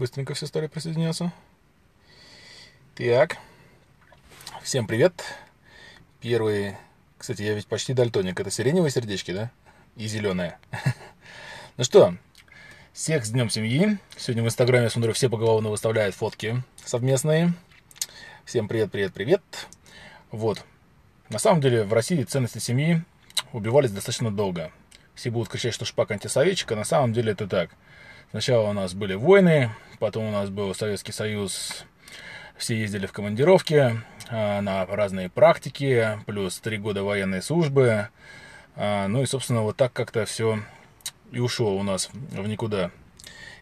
Быстренько все стали присоединяться. Так. Всем привет. Первый... Кстати, я ведь почти дальтоник. Это сиреневые сердечки, да? И зеленые. Ну что, всех с Днем Семьи. Сегодня в Инстаграме, я смотрю, все поголовно выставляют фотки совместные. Всем привет, привет, привет. Вот. На самом деле в России ценности семьи убивались достаточно долго. Все будут кричать, что шпак антисоветчик, а на самом деле это так. Сначала у нас были войны, потом у нас был Советский Союз, все ездили в командировки а, на разные практики, плюс три года военной службы. А, ну и, собственно, вот так как-то все и ушло у нас в никуда.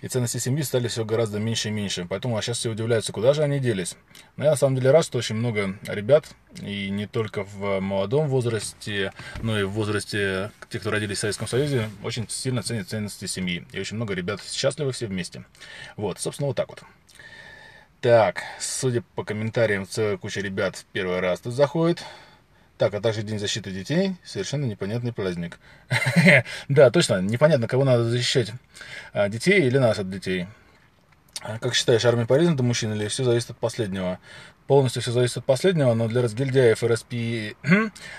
И ценности семьи стали все гораздо меньше и меньше. Поэтому а сейчас все удивляются, куда же они делись. Но я на самом деле рад, что очень много ребят, и не только в молодом возрасте, но и в возрасте тех, кто родились в Советском Союзе, очень сильно ценят ценности семьи. И очень много ребят счастливы все вместе. Вот, собственно, вот так вот. Так, судя по комментариям, целая куча ребят первый раз тут заходит. Так, а также День защиты детей. Совершенно непонятный праздник. Да, точно, непонятно, кого надо защищать. А, детей или нас от детей. А как считаешь, армия полезна для мужчин или все зависит от последнего? Полностью все зависит от последнего, но для разгильдяев РСП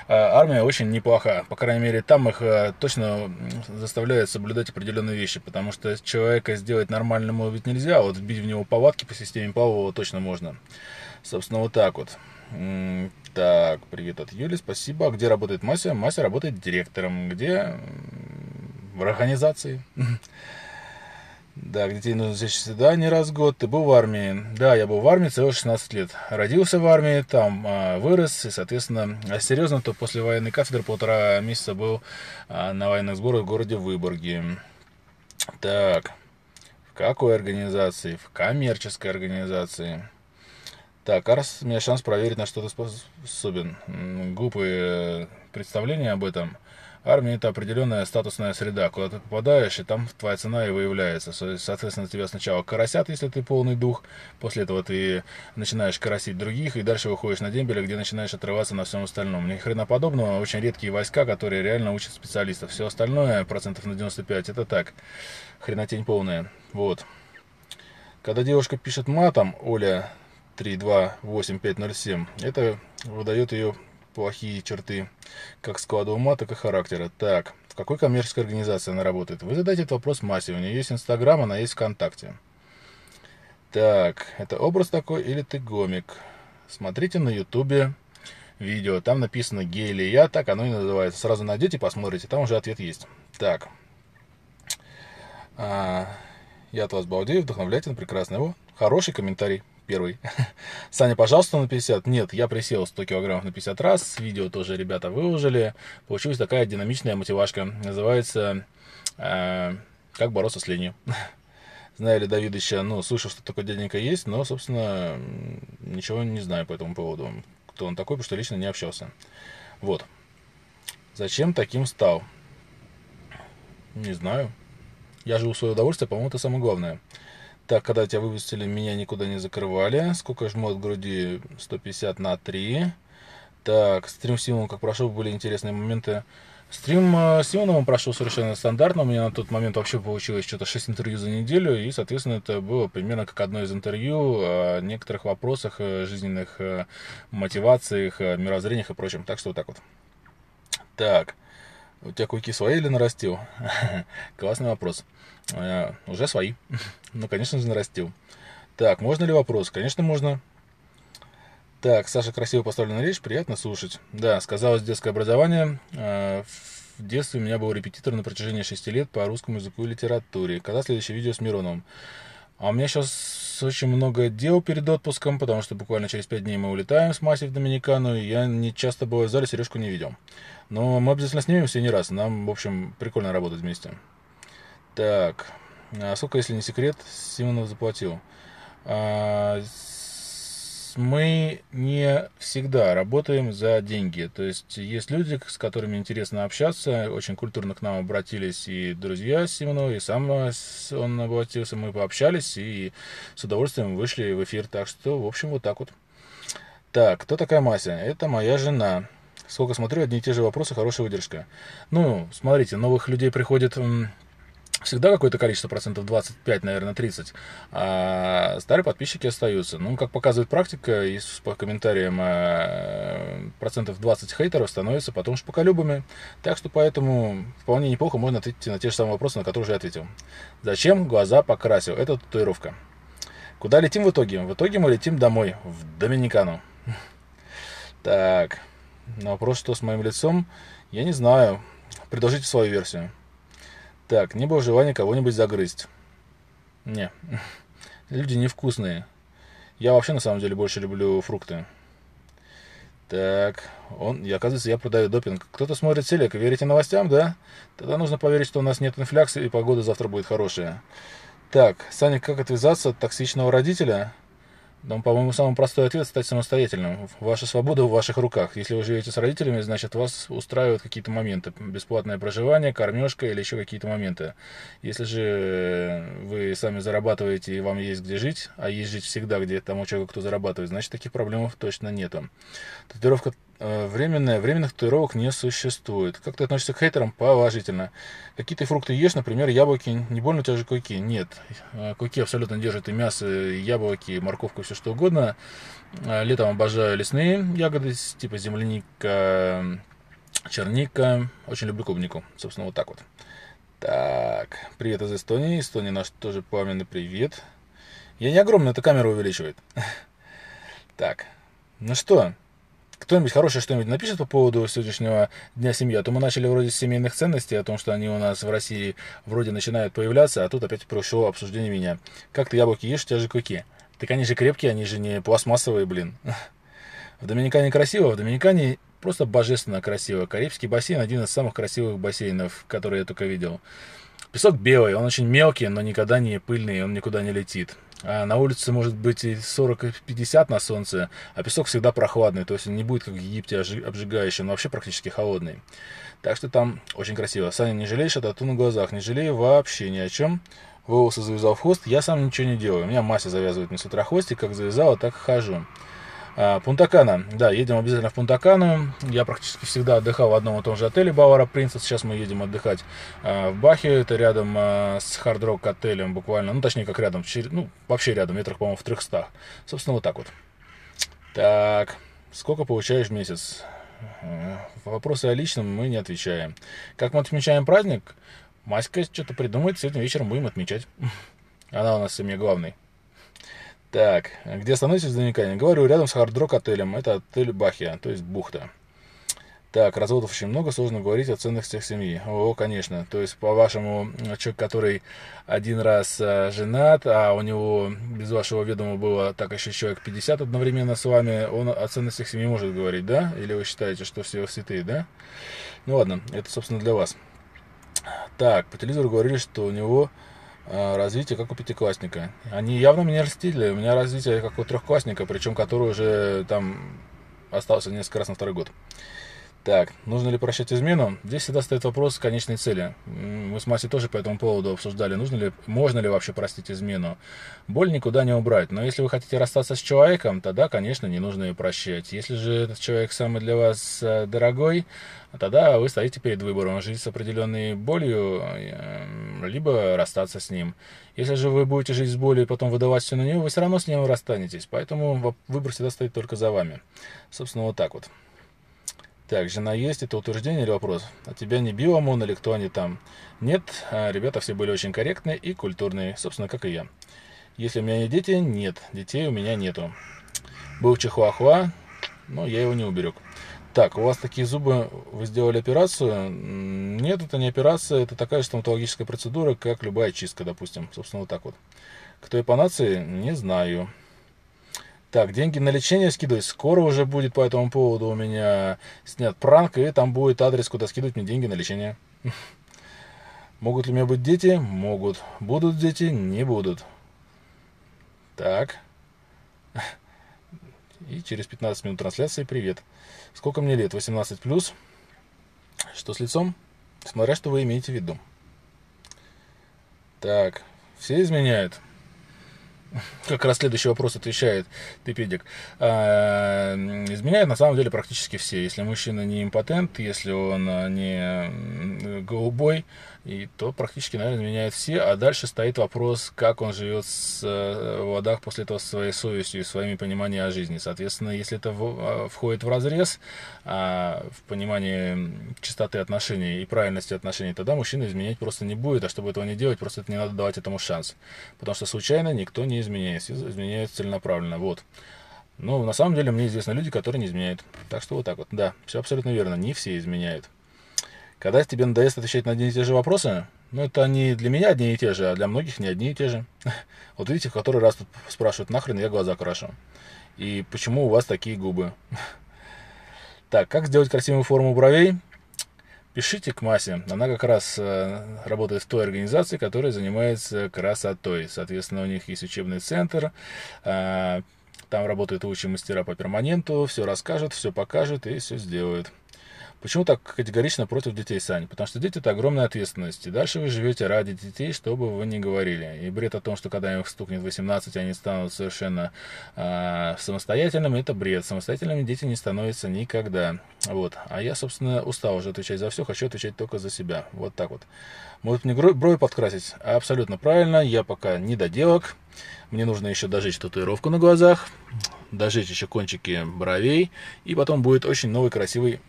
а, армия очень неплоха. По крайней мере, там их точно заставляют соблюдать определенные вещи, потому что человека сделать нормальным ведь нельзя, вот вбить в него повадки по системе Павлова точно можно. Собственно, вот так вот. Так, привет от Юли, спасибо. А где работает Мася? Мася работает директором. Где? В организации. Да, детей нужно всегда не раз в год. Ты был в армии? Да, я был в армии целых 16 лет. Родился в армии, там а, вырос, и, соответственно, а серьезно, то после военной кафедры полтора месяца был а, на военных сборах в городе Выборге. Так, в какой организации? В коммерческой организации. Так, а раз у меня шанс проверить, на что ты способен. Глупые представления об этом. Армия это определенная статусная среда, куда ты попадаешь, и там твоя цена и выявляется. Соответственно, тебя сначала карасят, если ты полный дух, после этого ты начинаешь карасить других, и дальше выходишь на дембеля, где начинаешь отрываться на всем остальном. Ни хрена подобного, очень редкие войска, которые реально учат специалистов. Все остальное, процентов на 95, это так, хренотень полная. Вот. Когда девушка пишет матом, Оля 328-507. Это выдает ее плохие черты как склада ума, так и характера. Так, в какой коммерческой организации она работает? Вы задайте этот вопрос Масе. У нее есть Инстаграм, она есть ВКонтакте. Так, это образ такой или ты гомик? Смотрите на Ютубе видео. Там написано гей или я, так оно и называется. Сразу найдете, посмотрите, там уже ответ есть. Так. А, я от вас балдею, вдохновляйте на прекрасного. Хороший комментарий первый. Саня, пожалуйста, на 50. Нет, я присел 100 килограммов на 50 раз. Видео тоже ребята выложили. Получилась такая динамичная мотивашка. Называется э, «Как бороться с ленью». Знаю ли Давидовича, ну, слышал, что такой дяденька есть, но, собственно, ничего не знаю по этому поводу. Кто он такой, потому что лично не общался. Вот. Зачем таким стал? Не знаю. Я живу в свое удовольствие, по-моему, это самое главное. Так, когда тебя выпустили, меня никуда не закрывали. Сколько жму от груди? 150 на 3. Так, стрим с Симоном как прошел, были интересные моменты. Стрим э, с Симоновым прошел совершенно стандартно. У меня на тот момент вообще получилось что-то 6 интервью за неделю. И, соответственно, это было примерно как одно из интервью о некоторых вопросах, э, жизненных э, мотивациях, мирозрениях и прочем. Так что вот так вот. Так. У тебя куйки свои или нарастил? Классный вопрос. Э, уже свои. ну, конечно же, нарастил. Так, можно ли вопрос? Конечно, можно. Так, Саша красиво поставлена речь, приятно слушать. Да, сказалось детское образование. Э, в детстве у меня был репетитор на протяжении 6 лет по русскому языку и литературе. Когда следующее видео с Мироновым? А у меня сейчас очень много дел перед отпуском, потому что буквально через 5 дней мы улетаем с Масей в Доминикану, и я не часто бываю в зале, Сережку не видел. Но мы обязательно снимемся не раз. Нам, в общем, прикольно работать вместе. Так. А сколько, если не секрет, Симонов заплатил? А, мы не всегда работаем за деньги. То есть есть люди, с которыми интересно общаться, очень культурно к нам обратились и друзья Симонова, и сам он обратился, мы пообщались и с удовольствием вышли в эфир. Так что, в общем, вот так вот. Так, кто такая Мася? Это моя жена. Сколько смотрю, одни и те же вопросы, хорошая выдержка. Ну, смотрите, новых людей приходит всегда какое-то количество процентов, 25, наверное, 30, а старые подписчики остаются. Ну, как показывает практика, и по комментариям э, процентов 20 хейтеров становятся потом шпаколюбами. Так что поэтому вполне неплохо можно ответить на те же самые вопросы, на которые уже ответил. Зачем глаза покрасил? Это татуировка. Куда летим в итоге? В итоге мы летим домой, в Доминикану. Так, на вопрос, что с моим лицом, я не знаю. Предложите свою версию. Так, не было желания кого-нибудь загрызть. Не, люди невкусные. Я вообще на самом деле больше люблю фрукты. Так, он, и оказывается, я продаю допинг. Кто-то смотрит телек, верите новостям, да? Тогда нужно поверить, что у нас нет инфляции и погода завтра будет хорошая. Так, Саня, как отвязаться от токсичного родителя? Но, по-моему, самый простой ответ – стать самостоятельным. Ваша свобода в ваших руках. Если вы живете с родителями, значит, вас устраивают какие-то моменты. Бесплатное проживание, кормежка или еще какие-то моменты. Если же вы сами зарабатываете и вам есть где жить, а есть жить всегда, где тому человеку, кто зарабатывает, значит, таких проблем точно нету. Татуировка Э, временное, временных татуировок не существует. Как ты относишься к хейтерам? Положительно. Какие ты фрукты ешь, например, яблоки, не больно у тебя же койки? Нет. Э, койки абсолютно держат и мясо, и яблоки, морковку, все что угодно. Э, летом обожаю лесные ягоды, типа земляника, черника. Очень люблю клубнику. Собственно, вот так вот. Так, привет из Эстонии. Эстония наш тоже пламенный привет. Я не огромный, эта камера увеличивает. Так, ну что, кто-нибудь хорошее что-нибудь напишет по поводу сегодняшнего Дня семьи, а то мы начали вроде с семейных ценностей, о том, что они у нас в России вроде начинают появляться, а тут опять прошло обсуждение меня. Как ты яблоки ешь, у тебя же клыки. Так они же крепкие, они же не пластмассовые, блин. В Доминикане красиво, в Доминикане просто божественно красиво. Карибский бассейн один из самых красивых бассейнов, которые я только видел. Песок белый, он очень мелкий, но никогда не пыльный, он никуда не летит. А на улице может быть и 40 и 50 на солнце, а песок всегда прохладный, то есть он не будет как в Египте обжигающий, но вообще практически холодный. Так что там очень красиво. Саня, не жалеешь о тату на глазах? Не жалею вообще ни о чем. Волосы завязал в хвост, я сам ничего не делаю. У меня Мася завязывает мне с утра хвостик, как завязала, так хожу. А, Пунтакана. Да, едем обязательно в Пунтакану. Я практически всегда отдыхал в одном и том же отеле Бавара Принцесс. Сейчас мы едем отдыхать а, в Бахе. Это рядом а, с Хард Рок отелем буквально. Ну, точнее, как рядом. Ну, вообще рядом, метрах, по-моему, в 300. Собственно, вот так вот. Так, сколько получаешь в месяц? Вопросы о личном мы не отвечаем. Как мы отмечаем праздник? Маська что-то придумает, сегодня вечером будем отмечать. Она у нас семья главный. Так, где остановитесь в Доминикане? Говорю, рядом с хардрок отелем. Это отель Бахия, то есть бухта. Так, разводов очень много, сложно говорить о ценностях семьи. О, конечно. То есть, по-вашему, человек, который один раз а, женат, а у него без вашего ведома было так еще человек 50 одновременно с вами, он о ценностях семьи может говорить, да? Или вы считаете, что все святые, да? Ну ладно, это, собственно, для вас. Так, по телевизору говорили, что у него развитие как у пятиклассника. Они явно меня растили. У меня развитие как у трехклассника, причем который уже там остался несколько раз на второй год. Так, нужно ли прощать измену? Здесь всегда стоит вопрос конечной цели. Мы с Масей тоже по этому поводу обсуждали, нужно ли, можно ли вообще простить измену. Боль никуда не убрать, но если вы хотите расстаться с человеком, тогда, конечно, не нужно ее прощать. Если же этот человек самый для вас э, дорогой, тогда вы стоите перед выбором жить с определенной болью, э, либо расстаться с ним. Если же вы будете жить с болью и потом выдавать все на него, вы все равно с ним расстанетесь. Поэтому выбор всегда стоит только за вами. Собственно, вот так вот. Так, жена есть, это утверждение или вопрос? А тебя не бил ОМОН или кто они там? Нет, а ребята все были очень корректные и культурные, собственно, как и я. Если у меня есть дети, нет, детей у меня нету. Был чихуахуа, но я его не уберег. Так, у вас такие зубы, вы сделали операцию? Нет, это не операция, это такая же стоматологическая процедура, как любая чистка, допустим. Собственно, вот так вот. Кто и по нации, не знаю. Так, деньги на лечение скидывать. Скоро уже будет по этому поводу у меня снят пранк, и там будет адрес, куда скидывать мне деньги на лечение. Могут ли у меня быть дети? Могут. Будут дети? Не будут. Так. И через 15 минут трансляции привет. Сколько мне лет? 18 плюс. Что с лицом? Смотря что вы имеете в виду. Так. Все изменяют как раз следующий вопрос отвечает Тепедик. А, изменяют на самом деле практически все. Если мужчина не импотент, если он а, не голубой, и то практически, наверное, изменяет все. А дальше стоит вопрос, как он живет с, э, в водах после этого со своей совестью и своими пониманиями о жизни. Соответственно, если это в, а, входит в разрез а, в понимании чистоты отношений и правильности отношений, тогда мужчина изменять просто не будет. А чтобы этого не делать, просто это не надо давать этому шанс. Потому что случайно никто не изменяется. Изменяется целенаправленно. Вот. Но на самом деле мне известны люди, которые не изменяют. Так что вот так вот. Да, все абсолютно верно. Не все изменяют. Когда тебе надоест отвечать на одни и те же вопросы, ну, это не для меня одни и те же, а для многих не одни и те же. Вот видите, в который раз тут спрашивают, нахрен я глаза крашу. И почему у вас такие губы? Так, как сделать красивую форму бровей? Пишите к Масе. Она как раз э, работает в той организации, которая занимается красотой. Соответственно, у них есть учебный центр. Э, там работают лучшие мастера по перманенту. Все расскажет, все покажет и все сделает. Почему так категорично против детей, Сань? Потому что дети – это огромная ответственность. И дальше вы живете ради детей, что бы вы ни говорили. И бред о том, что когда им стукнет 18, они станут совершенно э, самостоятельными, это бред. Самостоятельными дети не становятся никогда. Вот. А я, собственно, устал уже отвечать за все, хочу отвечать только за себя. Вот так вот. Может мне брови подкрасить? Абсолютно правильно. Я пока не доделок. Мне нужно еще дожечь татуировку на глазах, дожечь еще кончики бровей, и потом будет очень новый красивый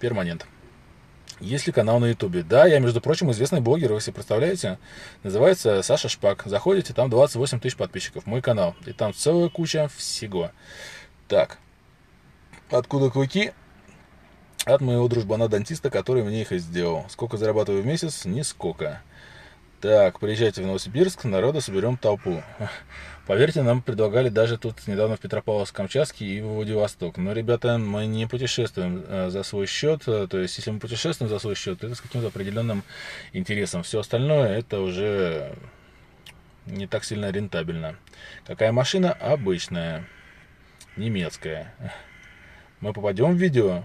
перманент. Есть ли канал на Ютубе? Да, я, между прочим, известный блогер, вы себе представляете? Называется Саша Шпак. Заходите, там 28 тысяч подписчиков. Мой канал. И там целая куча всего. Так. Откуда клыки? От моего дружбана-дантиста, который мне их и сделал. Сколько зарабатываю в месяц? Нисколько. Так, приезжайте в Новосибирск, народа соберем толпу. Поверьте, нам предлагали даже тут недавно в Петропавловск-Камчатске и в Владивосток. Но, ребята, мы не путешествуем э, за свой счет. То есть, если мы путешествуем за свой счет, то это с каким-то определенным интересом. Все остальное это уже не так сильно рентабельно. Какая машина? Обычная. Немецкая. Мы попадем в видео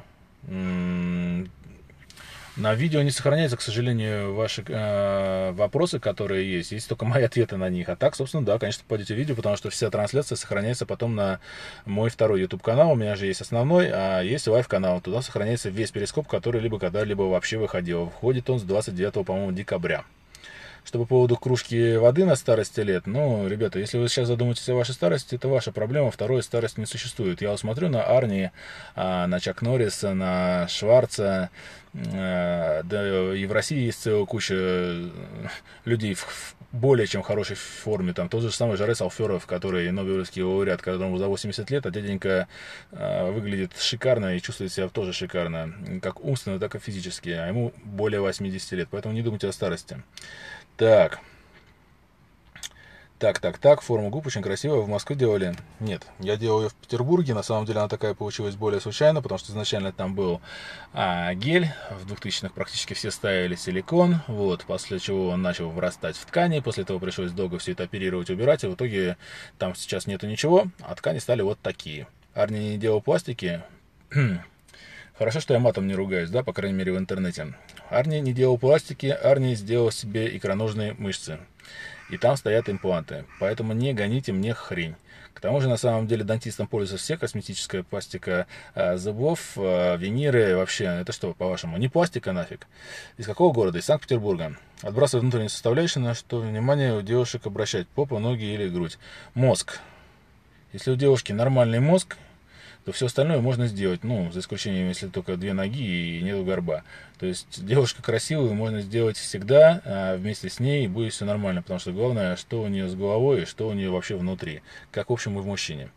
на видео не сохраняются, к сожалению, ваши э, вопросы, которые есть. Есть только мои ответы на них. А так, собственно, да, конечно, попадете в видео, потому что вся трансляция сохраняется потом на мой второй YouTube канал. У меня же есть основной, а есть live канал. Туда сохраняется весь перископ, который либо когда-либо вообще выходил. Выходит он с 29, по-моему, декабря что по поводу кружки воды на старости лет, ну, ребята, если вы сейчас задумаетесь о вашей старости, это ваша проблема, второй старости не существует. Я вот смотрю на Арни, а, на Чак Норриса, на Шварца, а, да, и в России есть целая куча людей в более чем хорошей форме. Там тот же самый Жарес Алферов, который Нобелевский лауреат, которому за 80 лет, а дяденька э, выглядит шикарно и чувствует себя тоже шикарно, как умственно, так и физически, а ему более 80 лет, поэтому не думайте о старости. Так. Так, так, так, форму губ очень красивая. В Москве делали? Нет, я делал ее в Петербурге. На самом деле она такая получилась более случайно, потому что изначально там был а, гель. В 2000-х практически все ставили силикон. Вот, после чего он начал вырастать в ткани. После этого пришлось долго все это оперировать, убирать. И в итоге там сейчас нету ничего, а ткани стали вот такие. Арни не делал пластики. Хорошо, что я матом не ругаюсь, да, по крайней мере в интернете. Арни не делал пластики, Арни сделал себе икроножные мышцы. И там стоят импланты. Поэтому не гоните мне хрень. К тому же, на самом деле, дантистам пользуется все косметическая пластика э, зубов, э, виниры, вообще, это что, по-вашему, не пластика нафиг? Из какого города? Из Санкт-Петербурга. Отбрасывая внутреннюю составляющую, на что внимание у девушек обращать, попа, ноги или грудь. Мозг. Если у девушки нормальный мозг, то все остальное можно сделать, ну, за исключением, если только две ноги и нет горба. То есть девушка красивую можно сделать всегда, а вместе с ней будет все нормально, потому что главное, что у нее с головой и что у нее вообще внутри, как в общем и в мужчине.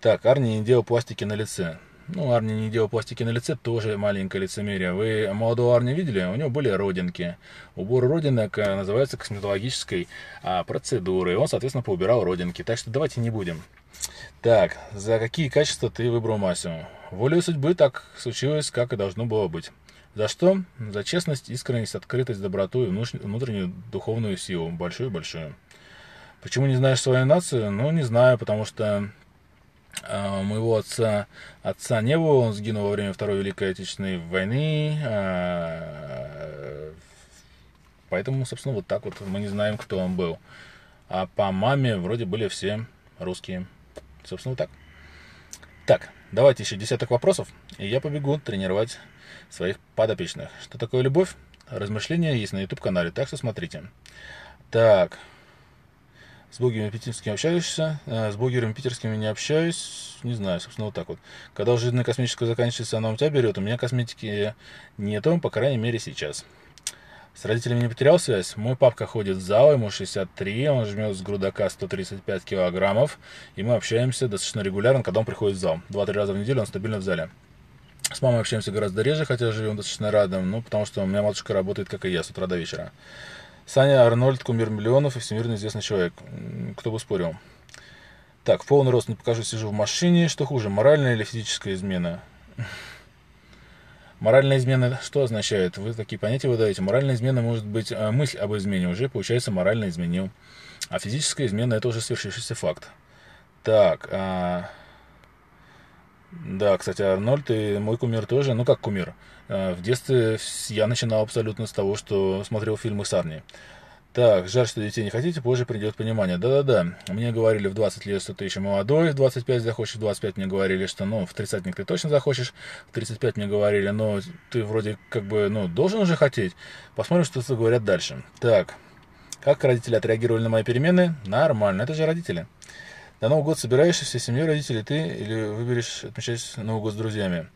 Так, Арни не делал пластики на лице. Ну, Арни не делал пластики на лице, тоже маленькое лицемерие. Вы молодого Арни видели? У него были родинки. Убор родинок э, называется косметологической а, процедурой. Он, соответственно, поубирал родинки. Так что давайте не будем. Так, за какие качества ты выбрал Масю? Волею судьбы так случилось, как и должно было быть. За что? За честность, искренность, открытость, доброту и внутреннюю духовную силу. Большую-большую. Почему не знаешь свою нацию? Ну, не знаю, потому что э, моего отца, отца не было. Он сгинул во время Второй Великой Отечественной войны. Э, поэтому, собственно, вот так вот мы не знаем, кто он был. А по маме вроде были все русские. Собственно, вот так. Так, давайте еще десяток вопросов, и я побегу тренировать своих подопечных. Что такое любовь? Размышления есть на YouTube-канале, так что смотрите. Так. С блогерами питерскими общаешься, э, с блогерами питерскими не общаюсь, не знаю, собственно, вот так вот. Когда уже на космическую заканчивается, она у тебя берет, у меня косметики нету, по крайней мере, сейчас. С родителями не потерял связь. Мой папка ходит в зал, ему 63, он жмет с грудака 135 килограммов, и мы общаемся достаточно регулярно, когда он приходит в зал. Два-три раза в неделю он стабильно в зале. С мамой общаемся гораздо реже, хотя живем достаточно рядом, ну, потому что у меня матушка работает, как и я, с утра до вечера. Саня Арнольд, кумир миллионов и всемирно известный человек. Кто бы спорил. Так, полный рост не покажу, сижу в машине. Что хуже, моральная или физическая измена? Моральная измена что означает? Вы такие понятия выдаете. Моральная измена может быть э, мысль об измене. Уже, получается, морально изменил. А физическая измена это уже свершившийся факт. Так, а... да, кстати, Арнольд и мой кумир тоже, ну как кумир. А, в детстве я начинал абсолютно с того, что смотрел фильмы с Арни. Так, жаль, что детей не хотите, позже придет понимание. Да-да-да, мне говорили в 20 лет, что ты еще молодой, в 25 захочешь, в 25 мне говорили, что, ну, в 30 ты точно захочешь, в 35 мне говорили, но ты вроде как бы, ну, должен уже хотеть. Посмотрим, что говорят дальше. Так, как родители отреагировали на мои перемены? Нормально, это же родители. На Новый год собираешься всей семьей родителей, ты или выберешь отмечать Новый год с друзьями?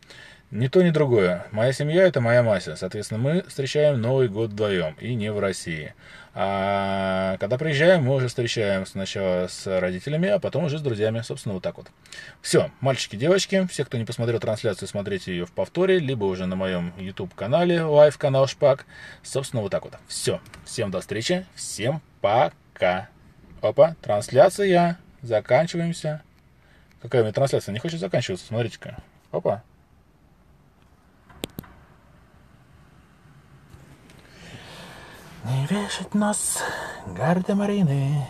Ни то, ни другое. Моя семья – это моя Мася. Соответственно, мы встречаем Новый год вдвоем, и не в России. А когда приезжаем, мы уже встречаем сначала с родителями, а потом уже с друзьями. Собственно, вот так вот. Все, мальчики, девочки, все, кто не посмотрел трансляцию, смотрите ее в повторе, либо уже на моем YouTube-канале, live канал Шпак. Собственно, вот так вот. Все, всем до встречи, всем пока. Опа, трансляция, заканчиваемся. Какая у меня трансляция? Не хочет заканчиваться, смотрите-ка. Опа. Не вешать нос гардемарины.